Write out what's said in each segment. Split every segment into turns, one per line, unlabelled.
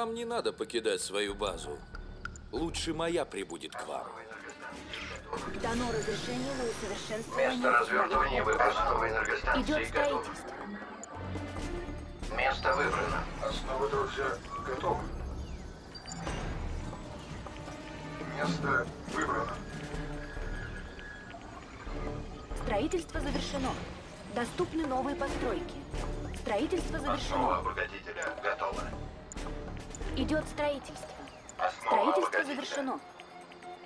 Вам не надо покидать свою базу. Лучше моя прибудет к вам.
Дано разрешение на усовершенствование.
Место развертывания выбрано. Новой энергостанции
Идет
готово.
строительство.
Место выбрано.
Основы, друзья, готовы. Место выбрано.
Строительство завершено. Доступны новые постройки. Строительство
Основа
завершено.
обогатителя готова.
Идет строительство.
Основа
Строительство завершено.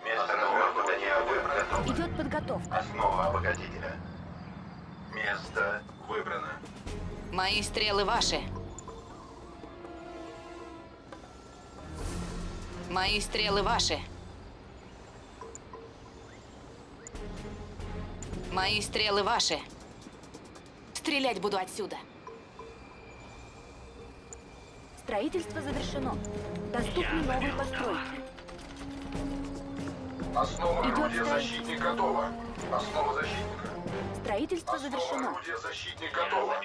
Место развертывания выбрано.
Идет подготовка.
Основа обогатителя. Место выбрано.
Мои стрелы ваши. Мои стрелы ваши. Мои стрелы ваши. Стрелять буду отсюда.
Строительство завершено. Доступны новые постройки.
Основа
Идет
орудия защитник готова. Основа защитника.
Строительство
Основа
завершено.
орудия защитник готова.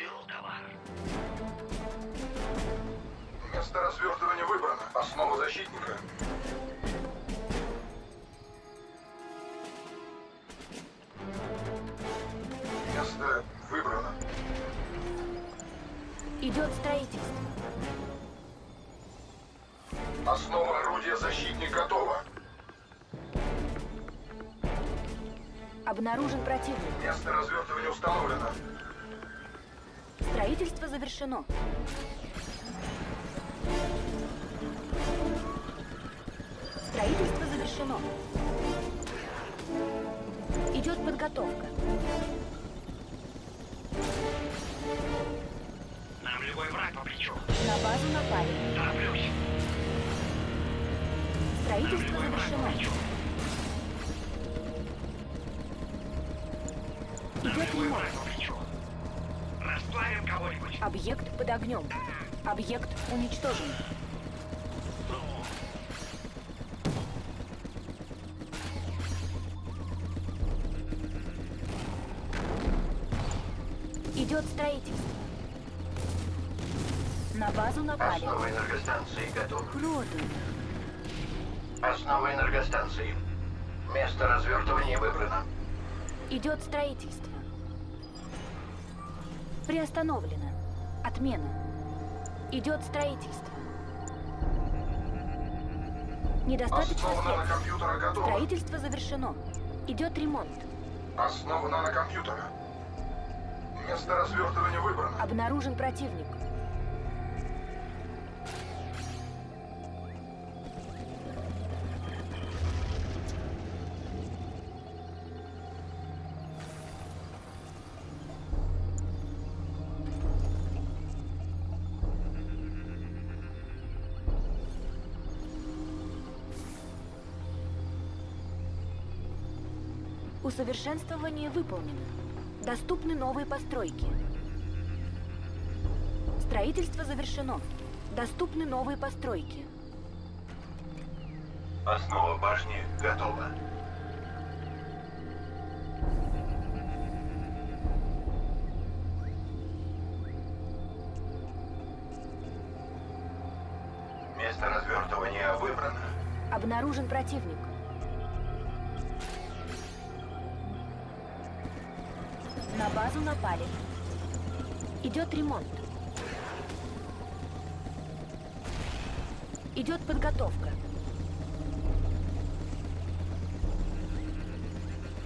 Место развертывания выбрано. Основа защитника. Место выбрано.
Идет строительство.
Основа орудия защитник готова.
Обнаружен противник.
Место развертывания установлено.
Строительство завершено. Строительство завершено. Идет подготовка. Строительство завершено. Идет ремонт. Объект под огнем. Объект уничтожен. Идет строительство. Приостановлено. Отмена. Идет строительство. Недостаточно средств. Строительство завершено. Идет ремонт.
Основа нанокомпьютера. Место развертывания выбрано.
Обнаружен противник. Усовершенствование выполнено. Доступны новые постройки. Строительство завершено. Доступны новые постройки.
Основа башни готова. Место развертывания выбрано.
Обнаружен противник. На базу напали. Идет ремонт. Идет подготовка.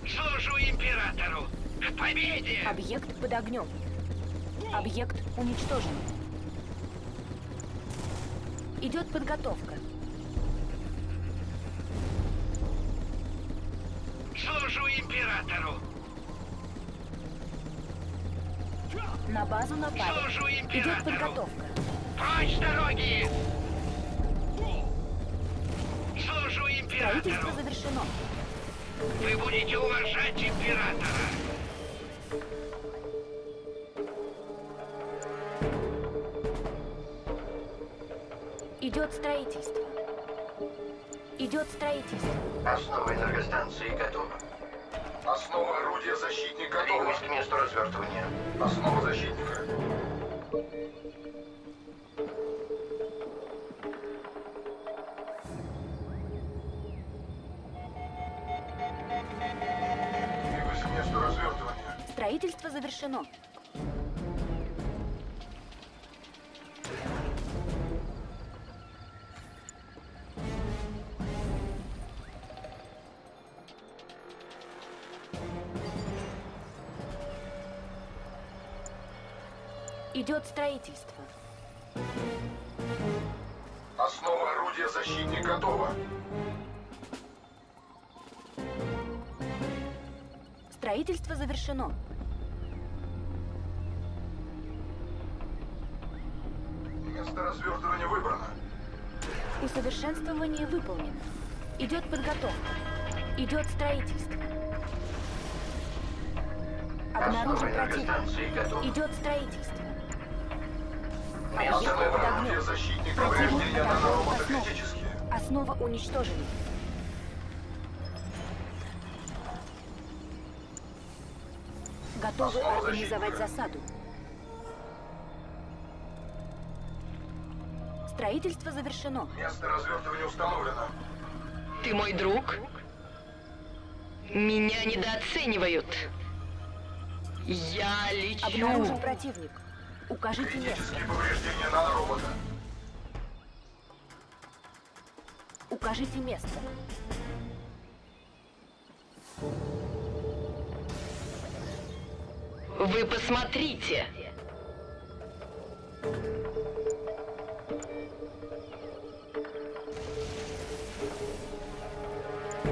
Служу императору. К победе!
Объект под огнем. Объект уничтожен. Идет подготовка.
Служу императору.
На базу напали. Идет подготовка.
Прочь с дороги! Служу
Строительство
императору.
завершено.
Вы будете уважать императора.
Идет строительство. Идет строительство.
Основа энергостанции готова.
Основа Орудие защитника
готово. К месту развертывания.
Основа защитника. Двигаюсь к месту развертывания.
Строительство завершено. Идет строительство.
Основа орудия защитник готова.
Строительство завершено.
Место развертывания выбрано.
Усовершенствование выполнено. Идет подготовка. Идет строительство. Обнаружен противник. Идет строительство.
Место
Объект под
выбрано.
Орудие
огнем.
защитник
Противник
повреждения
подошел к
наноробота
основе.
критические.
Основа уничтожена. Готовы
Основа
организовать
защитника.
засаду. Строительство завершено.
Место развертывания установлено.
Ты мой друг? Меня недооценивают. Я
Обнаружен
лечу.
противник. Укажите место.
Повреждения наноробота.
Укажите место.
Вы посмотрите.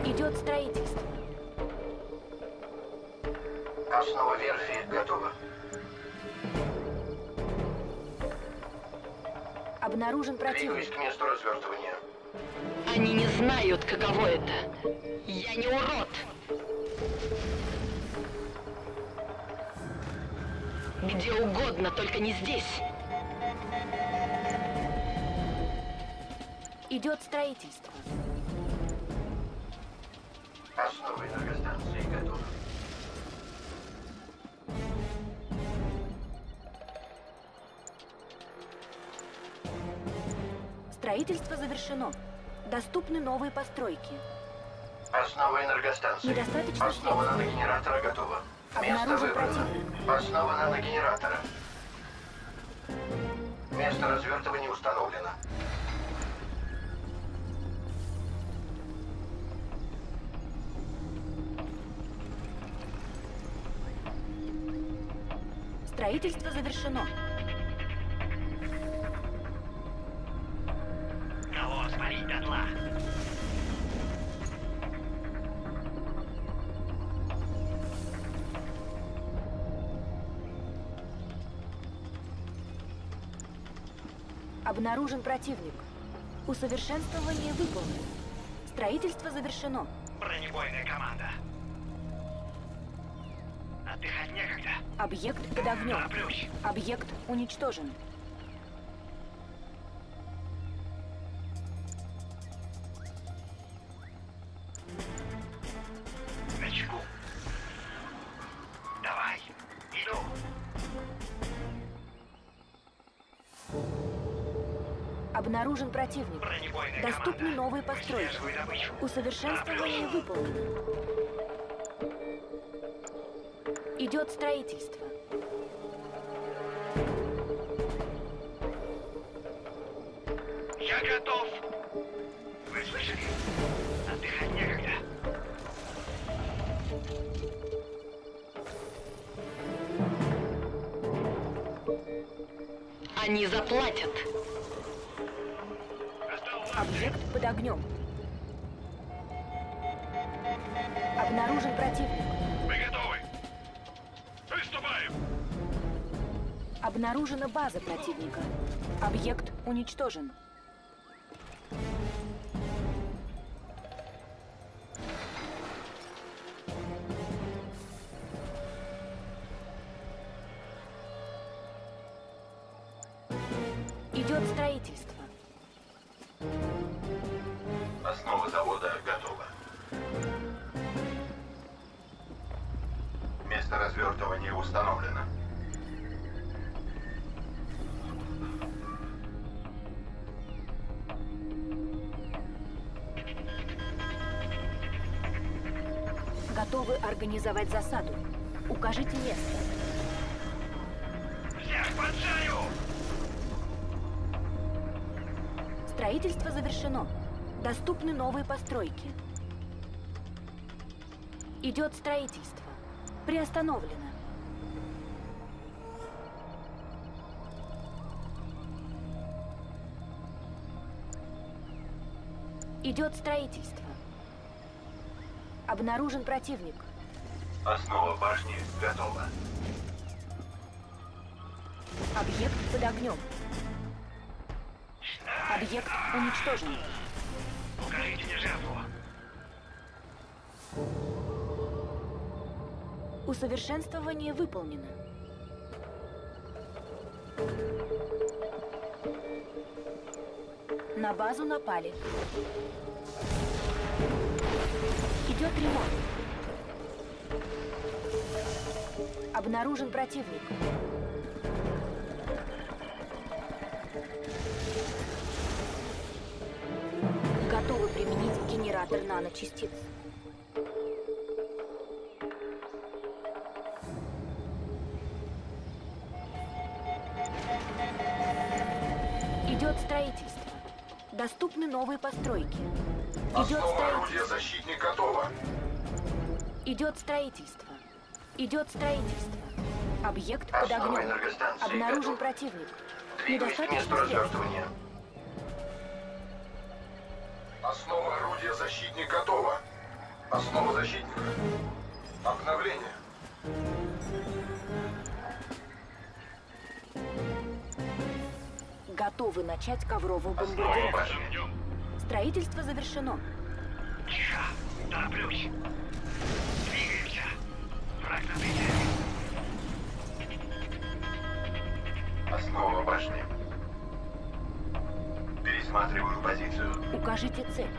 Идет строительство.
Основа верфи готова.
Обнаружен
Двигаюсь
противник.
к месту развертывания.
Они не знают, каково это. Я не урод. Где угодно, только не здесь.
Идет строительство. Строительство завершено. Доступны новые постройки.
Основа энергостанции.
Недостаточно
Основа наногенератора готова. Место выбрано. Основа наногенератора. Место развертывания установлено.
Строительство завершено. Обнаружен противник. Усовершенствование выполнено. Строительство завершено.
Бронебойная команда. Отдыхать некогда.
Объект под огнем. Объект уничтожен. Доступны новые постройки. Усовершенствование выполнено. Идет строительство.
Я готов. Вы слышали? Отдыхать некогда.
Они заплатят.
Огнем. Обнаружен противник.
Мы готовы. Приступаем.
Обнаружена база противника. Объект уничтожен. Организовать засаду. Укажите место.
Всех поджарю!
Строительство завершено. Доступны новые постройки. Идет строительство. Приостановлено. Идет строительство. Обнаружен противник.
Основа башни готова.
Объект под огнем. Объект уничтожен.
Мне жертву.
Усовершенствование выполнено. На базу напали. Идет ремонт. Обнаружен противник. Готовы применить генератор наночастиц. Идет строительство. Доступны новые постройки. Идет
Основа
строительство.
защитник готова.
Идет строительство. Идет строительство. Объект под огнем. Обнаружен
готова.
противник.
Двигаюсь к месту
Недостаточно
развертывания.
Основа орудия защитник готова. Основа защитника. Обновление.
Готовы начать ковровую бомбардировку. Строительство завершено.
Тихо. Тороплюсь. Двигаемся. Враг на пределе.
Основа башни. Пересматриваю позицию.
Укажите цель.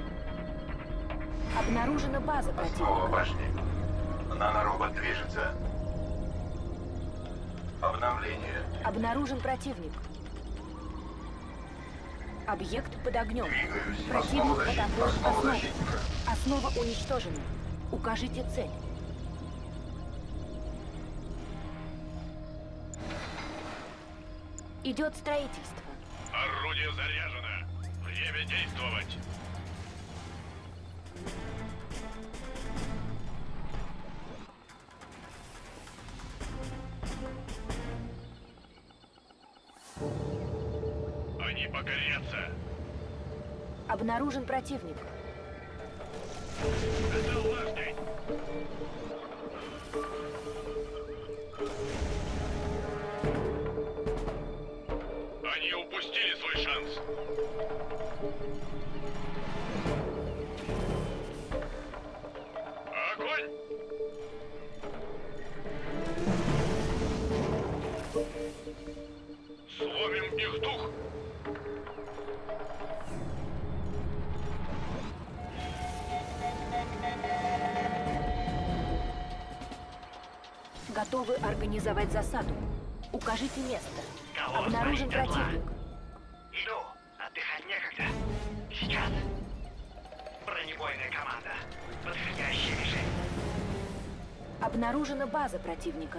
Обнаружена база
Основа
противника.
башни. Наноробот движется. Обновление.
Обнаружен противник. Объект под огнем.
Двигаюсь.
Противник
Основа Основа
основу.
защитника.
Основа уничтожена. Укажите цель. Идет строительство.
Орудие заряжено. Время действовать. Они покорятся.
Обнаружен противник.
Они упустили свой шанс. Огонь! Сломим их дух!
Готовы организовать засаду. Укажите место. Обнаружен противник.
Иду. Отдыхать некогда. Сейчас. Бронебойная команда. Подходящее решение.
Обнаружена база противника.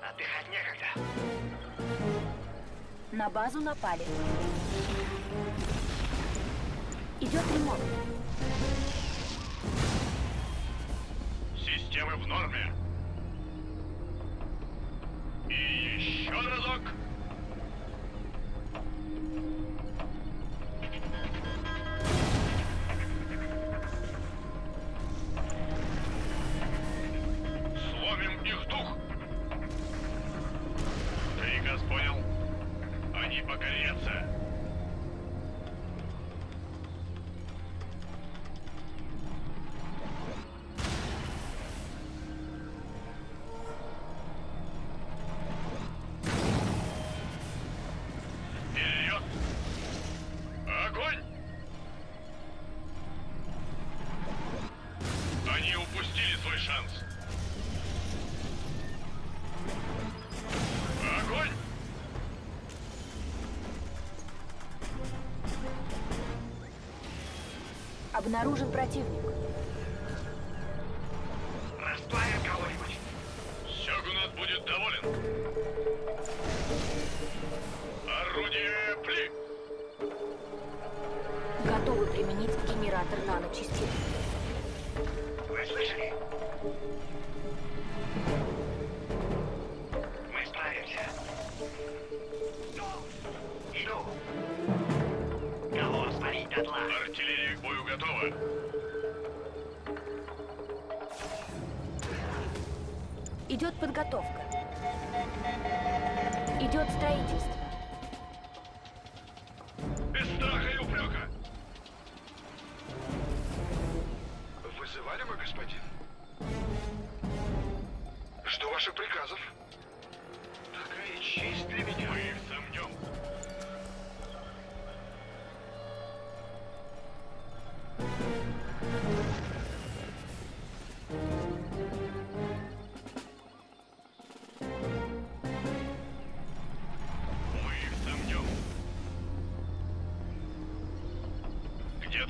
Отдыхать некогда.
На базу напали. Идет ремонт.
Системы в норме. И еще разок.
Обнаружен противник.
Раз
сплавят кого-нибудь?
Сёгунат будет доволен. Орудие пли!
Готовы применить генератор наночастиц.
Вы слышали?
Артиллерия к бою готова.
Идет подготовка. Идет строительство.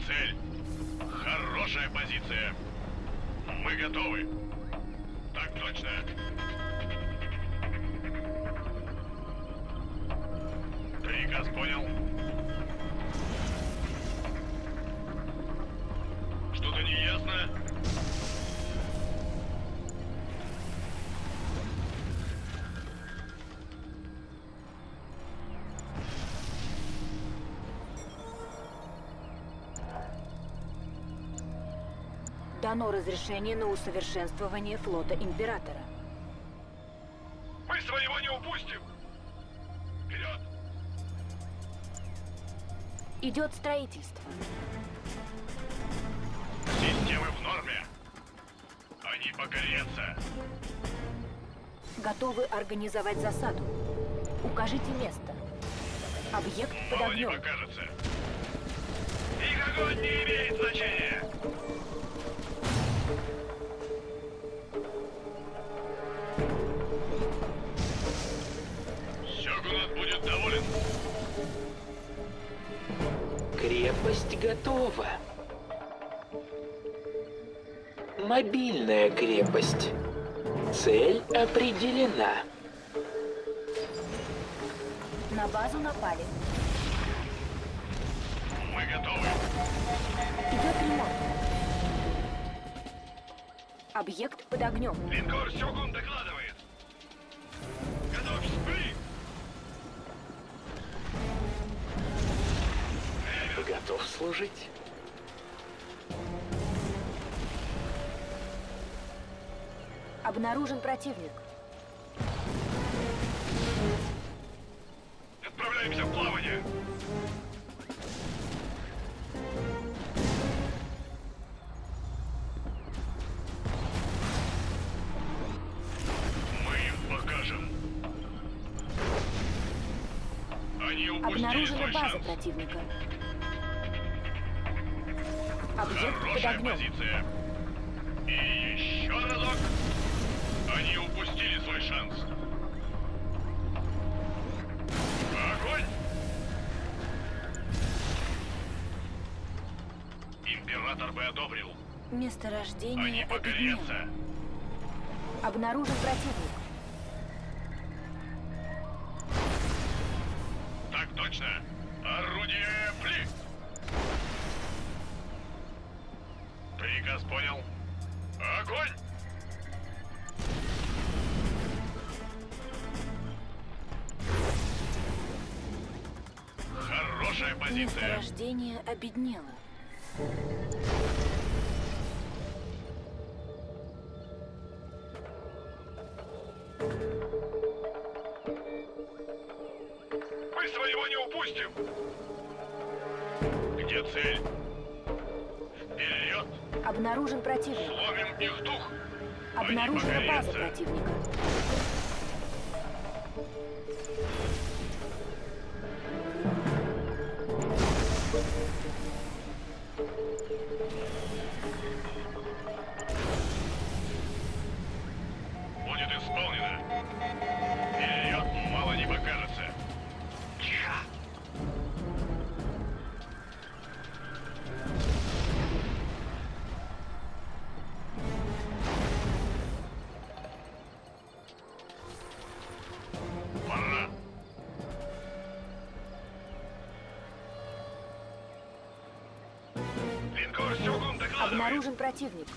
Цель? Хорошая позиция. Мы готовы. Так точно.
Дано разрешение на усовершенствование флота Императора.
Мы своего не упустим! Вперед!
Идет строительство.
Системы в норме. Они покорятся.
Готовы организовать засаду. Укажите место. Объект под
Мало не
огнем.
покажется. Их огонь не имеет значения.
Крепость готова. Мобильная крепость. Цель определена.
На базу напали.
Мы готовы.
Идет ремонт. Объект под огнем.
Линкор Сёгун докладывает.
Готов служить.
Обнаружен противник.
Отправляемся в плавание. Мы им покажем. Они упустили
Обнаружена база
шанс.
противника. Под огнем.
позиция. И еще разок. Они упустили свой шанс. Огонь! Император бы одобрил. Они
Месторождение объединено.
покорятся.
Обнаружен противник.
Так точно. Орудие пли. Приказ понял. Огонь! Хорошая позиция.
Месторождение обеднело. Обнаружен противник.
Сломим их дух.
Обнаружена база противника. Обнаружен противник.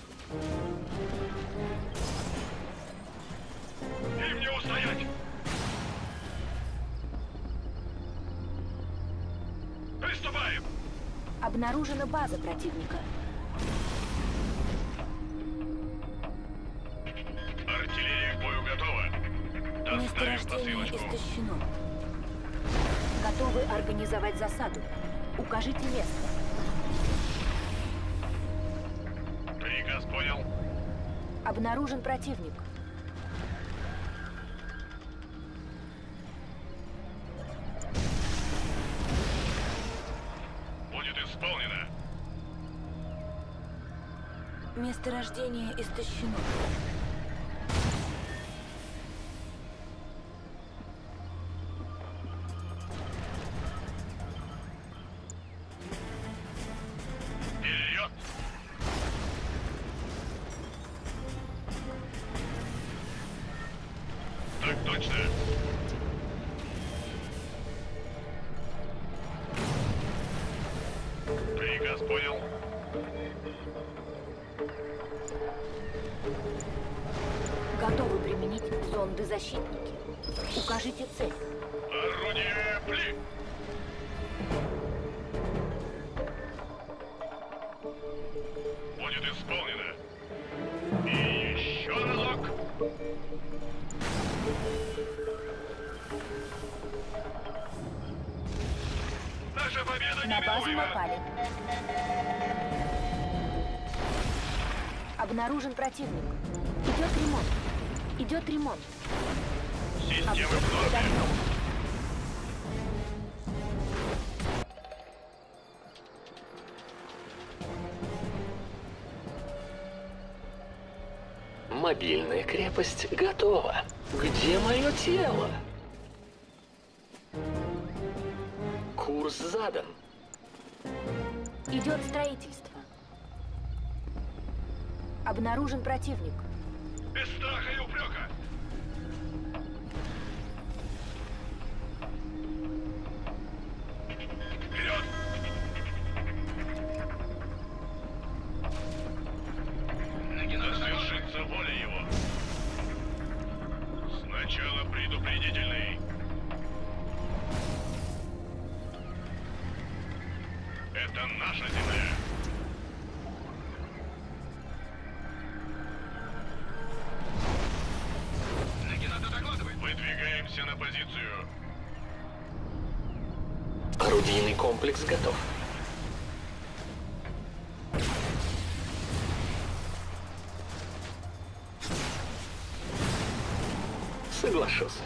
Им не устоять! Приступаем!
Обнаружена база противника.
Артиллерия к бою готова. Доставим посылочку.
истощено. Готовы организовать засаду. Укажите место.
Понял.
Обнаружен противник.
Будет исполнено.
Месторождение истощено.
Будет исполнено. И еще разок. Наша победа
На базу напали. Обнаружен противник. Идет ремонт. Идет ремонт.
Системы в норме.
Крепость готова. Где мое тело? Курс задан.
Идет строительство. Обнаружен противник.
Комплекс готов. Соглашусь.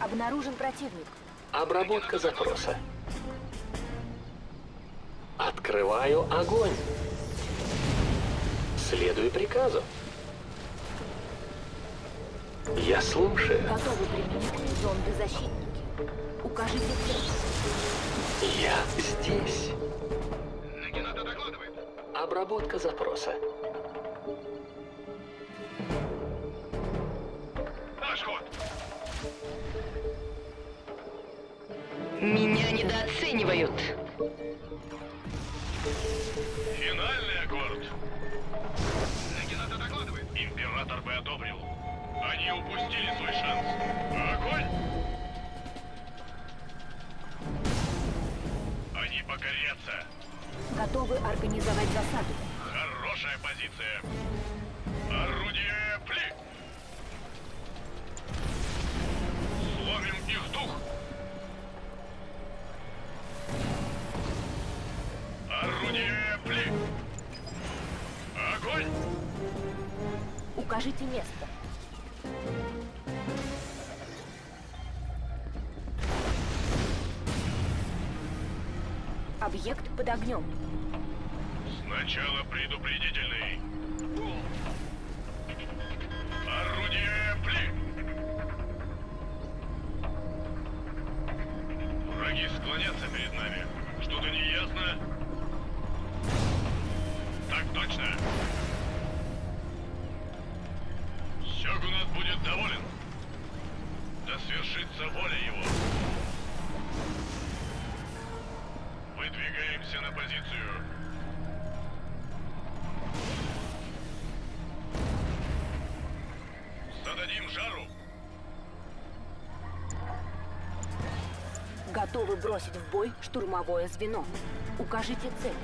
Обнаружен противник.
Обработка запроса. Открываю огонь. Следую приказу. Я слушаю.
Готовы применить зонды-защитники. Укажите цель.
Я здесь.
Докладывает.
Обработка запроса.
Наш ход.
Меня недооценивают.
Финальный аккорд. Нагината докладывает. Император бы одобрил. Они упустили свой шанс. Огонь! Они покорятся.
Готовы организовать засаду.
Хорошая позиция. Орудие пли. Сломим их дух. Орудие пли. Огонь!
Укажите место. Объект под огнем.
Сначала предупредительный. Орудие пли. Враги склонятся перед нами. Что-то не ясно? Так точно. Жару.
Готовы бросить в бой штурмовое звено. Укажите цель.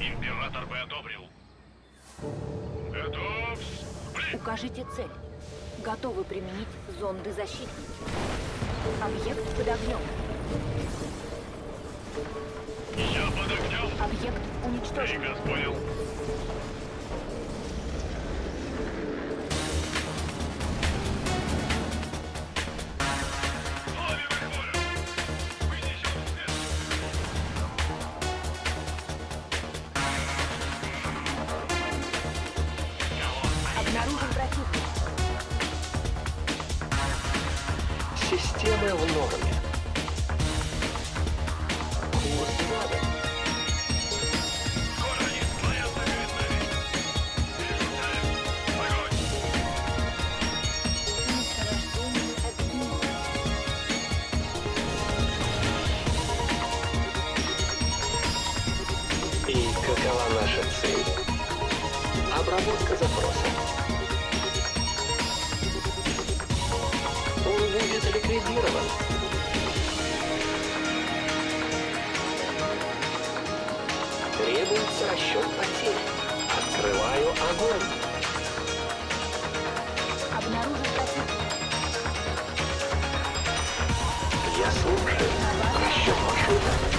Император бы одобрил. Готов. Блин,
Укажите цель. Готовы применить зонды защитники. Объект под огнем.
Я под огнем.
Объект уничтожен.
Приказ понял.
И какова наша цель? Обработка запроса. Он будет ликвидирован. Требуется расчет потерь. Открываю огонь.
Обнаружен.
Я слушаю. Расчет маршрута.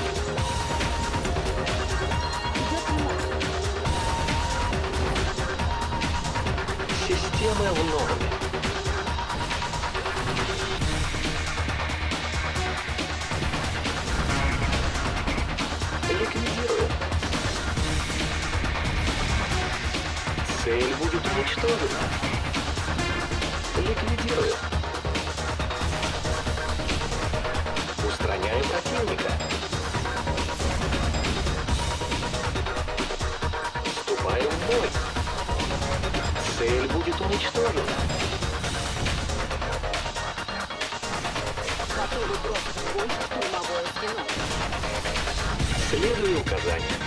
Системы в норме. Ликвидируем. Цель будет уничтожена. Ликвидируем. Устраняем противника. Уничтожена.
Готовы бросить в бой штурмовое звено.
Следую указаниям.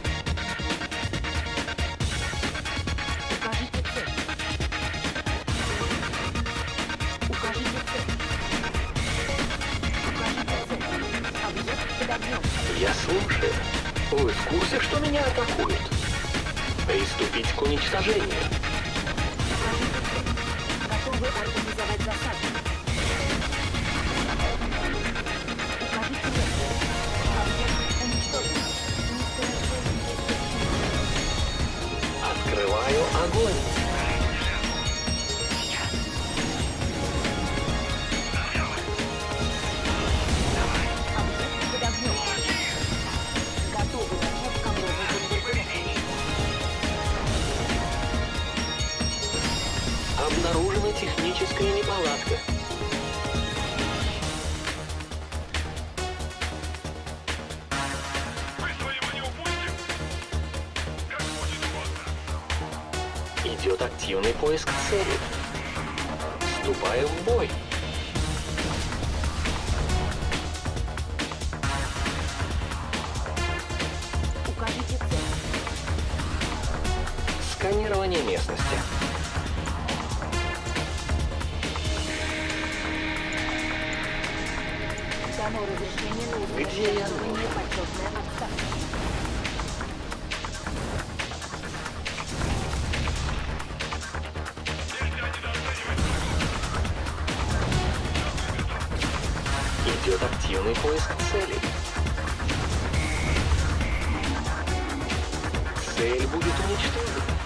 Активный поиск цели. Вступаю в бой. Идет активный поиск цели. Цель будет уничтожена.